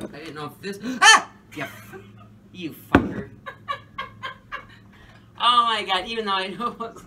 I didn't know if this. Ah! Yep. you fucker. oh my god, even though I know what's